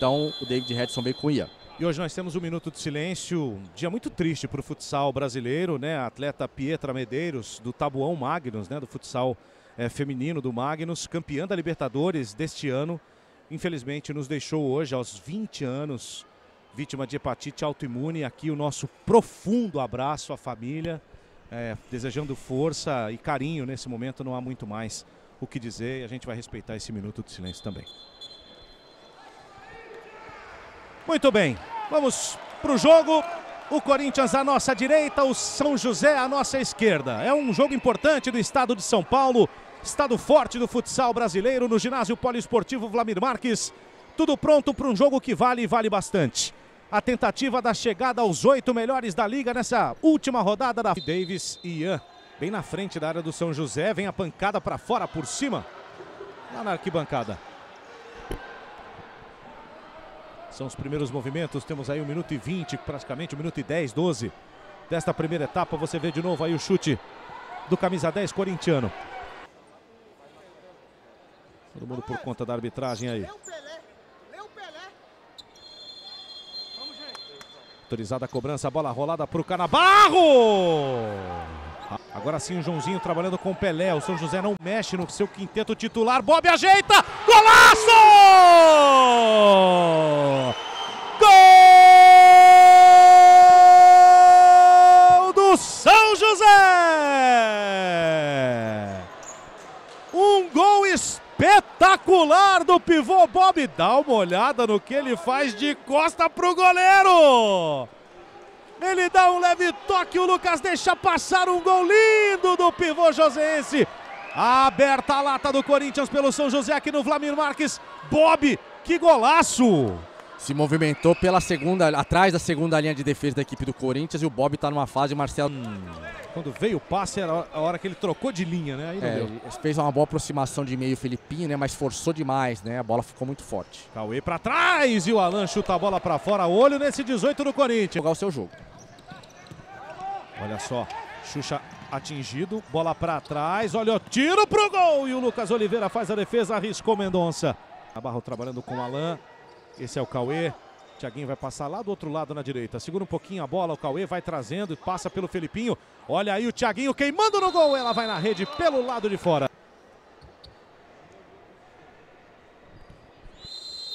Então o David Redson veio com o Ian. E hoje nós temos um minuto de silêncio, um dia muito triste para o futsal brasileiro, né? A atleta Pietra Medeiros, do Tabuão Magnus, né? Do futsal é, feminino do Magnus, campeã da Libertadores deste ano. Infelizmente nos deixou hoje aos 20 anos, vítima de hepatite autoimune. Aqui o nosso profundo abraço à família, é, desejando força e carinho nesse momento. Não há muito mais o que dizer e a gente vai respeitar esse minuto de silêncio também. Muito bem, vamos para o jogo. O Corinthians à nossa direita, o São José à nossa esquerda. É um jogo importante do estado de São Paulo, estado forte do futsal brasileiro no ginásio poliesportivo Vlamir Marques. Tudo pronto para um jogo que vale e vale bastante. A tentativa da chegada aos oito melhores da liga nessa última rodada da Davis e Ian. Bem na frente da área do São José, vem a pancada para fora por cima. Lá na arquibancada. São os primeiros movimentos, temos aí um minuto e 20, praticamente um minuto e 10, 12 desta primeira etapa. Você vê de novo aí o chute do camisa 10 corintiano. Todo mundo por conta da arbitragem aí. Autorizada a cobrança, a bola rolada para o Canabarro! Agora sim o Joãozinho trabalhando com o Pelé. O São José não mexe no seu quinteto titular. Bob ajeita! Golaço! Do pivô Bob. Dá uma olhada no que ele faz de costa pro goleiro. Ele dá um leve toque, o Lucas deixa passar um gol lindo do pivô joseense. Aberta a lata do Corinthians pelo São José aqui no Vlamir Marques. Bob, que golaço! Se movimentou pela segunda, atrás da segunda linha de defesa da equipe do Corinthians e o Bob está numa fase, Marcelo. Hum. Quando veio o passe era a hora que ele trocou de linha, né? É, fez uma boa aproximação de meio Felipinho, né? Mas forçou demais, né? A bola ficou muito forte. Cauê para trás e o Alan chuta a bola para fora. Olho nesse 18 do Corinthians. Jogar o seu jogo. Olha só, Xuxa atingido, bola para trás, olha o tiro pro gol e o Lucas Oliveira faz a defesa, arriscou Mendonça. Nabarro trabalhando com o Alan, esse é o Cauê. Tiaguinho vai passar lá do outro lado na direita. Segura um pouquinho a bola, o Cauê vai trazendo e passa pelo Felipinho. Olha aí o Tiaguinho queimando no gol, ela vai na rede pelo lado de fora.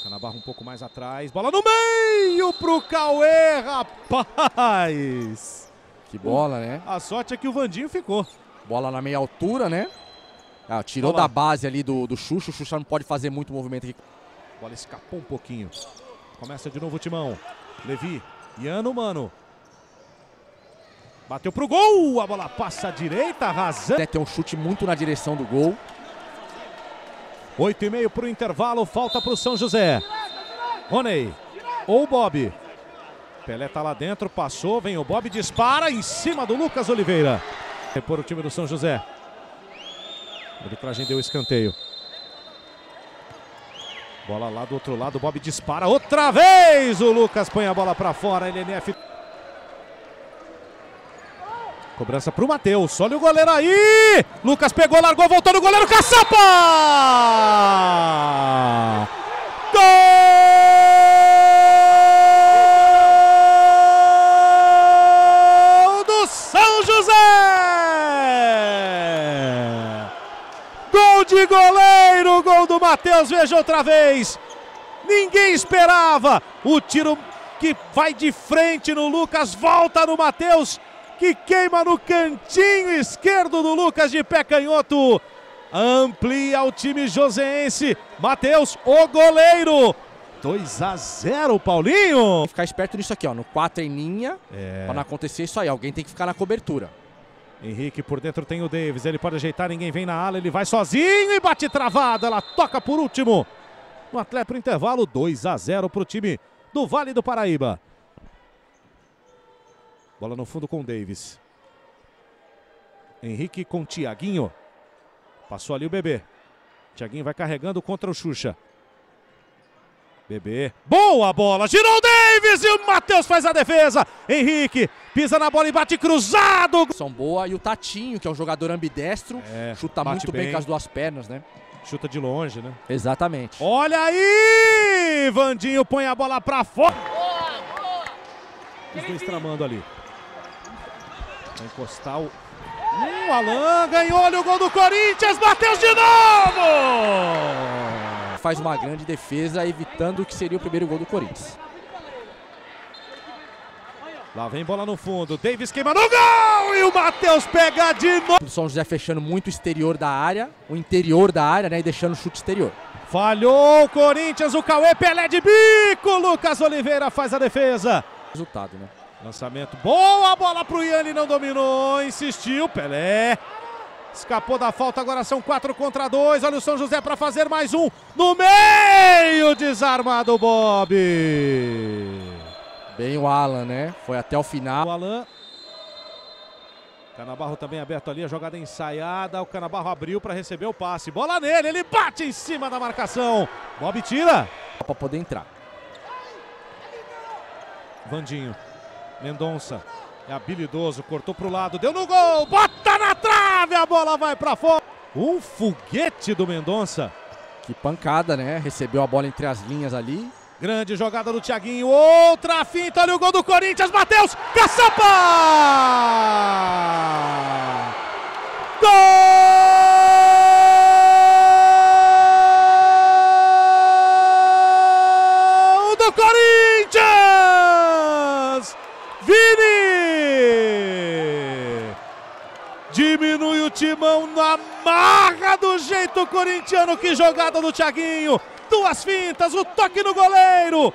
Canabarro um pouco mais atrás, bola no meio pro Cauê, rapaz! Que bola, né? A sorte é que o Vandinho ficou. Bola na meia altura, né? Ah, tirou da base ali do, do Xuxa. O Xuxa não pode fazer muito movimento aqui. Bola escapou um pouquinho. Começa de novo o timão. Levi. Iano, mano. Bateu pro gol. A bola passa à direita, arrasando. É, tem um chute muito na direção do gol. Oito e meio pro intervalo. Falta pro São José. Roney. Ou Bob. Pelé tá lá dentro, passou, vem o Bob, dispara em cima do Lucas Oliveira. Repor o time do São José. A arbitragem deu escanteio. Bola lá do outro lado, o Bob dispara outra vez. O Lucas põe a bola para fora. LNF. Cobrança pro Matheus. Olha o goleiro aí. Lucas pegou, largou, voltou no goleiro. Caçapa! de goleiro, gol do Matheus, veja outra vez. Ninguém esperava. O tiro que vai de frente no Lucas, volta no Matheus, que queima no cantinho esquerdo do Lucas de pé canhoto. Amplia o time joseense. Matheus, o goleiro. 2 a 0, Paulinho. Ficar esperto nisso aqui, ó, no 4 em linha, é. para não acontecer isso aí. Alguém tem que ficar na cobertura. Henrique por dentro tem o Davis. Ele pode ajeitar, ninguém vem na ala. Ele vai sozinho e bate travada. Ela toca por último. No atleta para intervalo, 2 a 0 para o time do Vale do Paraíba. Bola no fundo com o Davis. Henrique com Tiaguinho. Passou ali o bebê. Tiaguinho vai carregando contra o Xuxa. Bebê. Boa bola. Girou o Davis e o Matheus faz a defesa. Henrique pisa na bola e bate cruzado. São boa. E o Tatinho, que é um jogador ambidestro, é, chuta muito bem. bem com as duas pernas, né? Chuta de longe, né? Exatamente. Olha aí! Vandinho põe a bola pra fora. Os dois tramando ali. Vai encostar o. Hum, o Alan ganhou olha o gol do Corinthians, bateu de novo! Faz uma grande defesa, evitando o que seria o primeiro gol do Corinthians. Lá vem bola no fundo, Davis queima no gol e o Matheus pega de novo. O São José fechando muito o exterior da área, o interior da área, né, e deixando o chute exterior. Falhou o Corinthians, o Cauê Pelé de bico, Lucas Oliveira faz a defesa. Resultado, né? Lançamento, boa bola pro Ian, não dominou, insistiu, Pelé. Escapou da falta, agora são quatro contra dois. Olha o São José para fazer mais um. No meio, desarmado o Bob. Bem o Alan, né? Foi até o final. O Alan. Canabarro também aberto ali, a jogada ensaiada. O Canabarro abriu para receber o passe. Bola nele, ele bate em cima da marcação. Bob tira. Para poder entrar. Vandinho. Mendonça. É habilidoso, cortou pro lado, deu no gol, bota na trave, a bola vai para fora. Um foguete do Mendonça. Que pancada, né? Recebeu a bola entre as linhas ali. Grande jogada do Thiaguinho, outra finta, olha o gol do Corinthians, Matheus, caçapa! Gol do Corinthians! Vini! Diminui o timão na marra do jeito corintiano, que jogada do Thiaguinho! duas fintas, o toque no goleiro.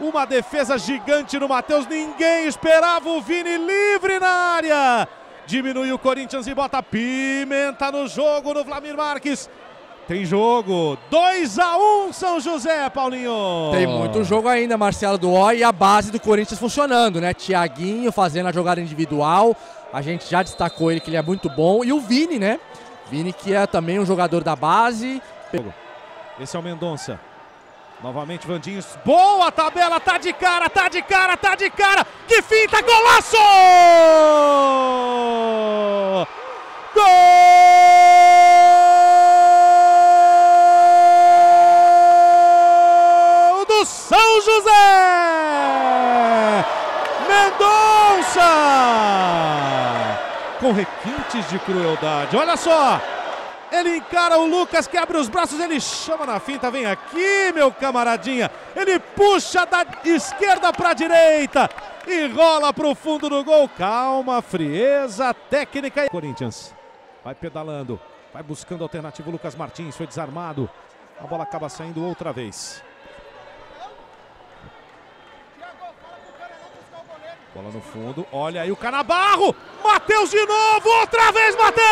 Uma defesa gigante no Matheus, ninguém esperava o Vini livre na área. Diminui o Corinthians e bota pimenta no jogo no Vlamir Marques. Tem jogo, 2 a 1 um, São José, Paulinho. Tem muito jogo ainda, Marcelo do e a base do Corinthians funcionando, né? Tiaguinho fazendo a jogada individual. A gente já destacou ele que ele é muito bom e o Vini, né? Vini que é também um jogador da base. Esse é o Mendonça. Novamente Vandinhos. Boa tabela, tá de cara, tá de cara, tá de cara. Que finta, golaço! Gol Com requintes de crueldade. Olha só! Ele encara o Lucas que abre os braços, ele chama na finta, vem aqui, meu camaradinha. Ele puxa da esquerda para a direita e rola para o fundo do gol. Calma, frieza, técnica. Corinthians vai pedalando, vai buscando alternativa. O Lucas Martins foi desarmado. A bola acaba saindo outra vez. Bola no fundo, olha aí o Canabarro, Matheus de novo, outra vez Matheus!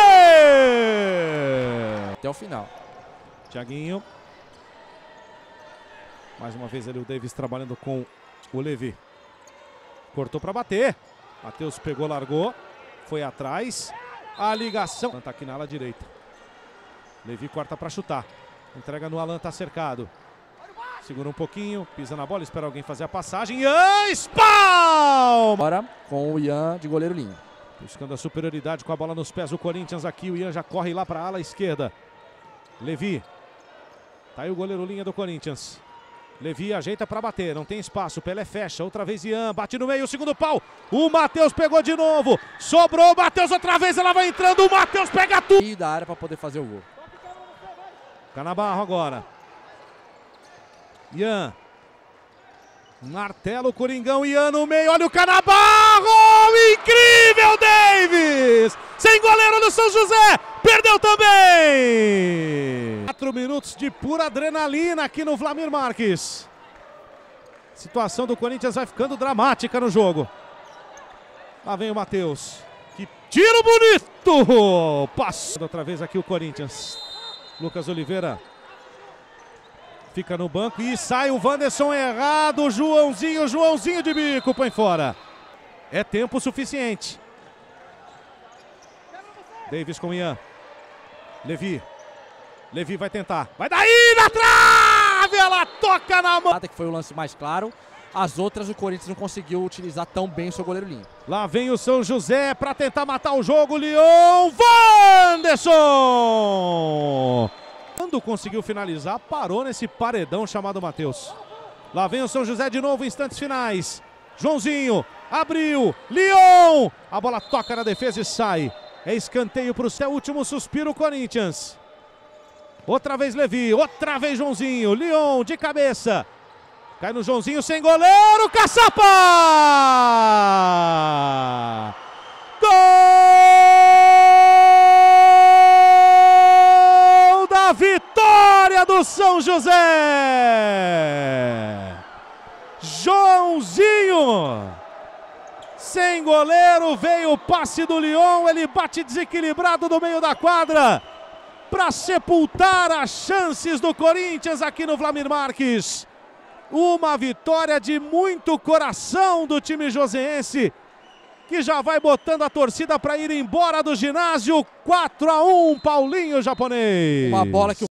Até o final. Tiaguinho. Mais uma vez ali o Davis trabalhando com o Levi. Cortou para bater. Matheus pegou, largou, foi atrás. A ligação. Tá aqui na ala direita. Levi corta para chutar. Entrega no Alan, tá cercado. Segura um pouquinho, pisa na bola, espera alguém fazer a passagem. Ian Spawn! Agora com o Ian de goleiro linha. Buscando a superioridade com a bola nos pés. O Corinthians aqui, o Ian já corre lá para a ala esquerda. Levi. Tá aí o goleiro linha do Corinthians. Levi ajeita para bater, não tem espaço. Pelé fecha, outra vez Ian, bate no meio, o segundo pau. O Matheus pegou de novo. Sobrou o Matheus outra vez, ela vai entrando. O Matheus pega tudo. E da área para poder fazer o gol. Canabarro agora. Ian. Martelo, Coringão, Ian no meio, olha o Canabarro! Incrível, Davis! Sem goleiro do São José, perdeu também! Quatro minutos de pura adrenalina aqui no Vlamir Marques. Situação do Corinthians vai ficando dramática no jogo. Lá vem o Matheus. Que tiro bonito! Passa outra vez aqui o Corinthians. Lucas Oliveira Fica no banco e sai o Wanderson errado. Joãozinho, Joãozinho de bico, põe fora. É tempo suficiente. Davis com Ian. Levi. Levi vai tentar. Vai daí na trave! Ela toca na mão. Que foi o lance mais claro. As outras o Corinthians não conseguiu utilizar tão bem o seu goleiro linha. Lá vem o São José para tentar matar o jogo. Leon Wanderson! Quando conseguiu finalizar, parou nesse paredão chamado Matheus. Lá vem o São José de novo, instantes finais. Joãozinho, abriu, Leon! A bola toca na defesa e sai. É escanteio para o seu último suspiro, Corinthians. Outra vez Levi, outra vez Joãozinho, Leon de cabeça. Cai no Joãozinho sem goleiro, Caçapa! Gol da vitória do São José! Joãozinho! Sem goleiro, veio o passe do Lyon, ele bate desequilibrado no meio da quadra para sepultar as chances do Corinthians aqui no Vlamir Marques. Uma vitória de muito coração do time joseense, que já vai botando a torcida para ir embora do ginásio. 4 a 1 Paulinho japonês. Uma bola que o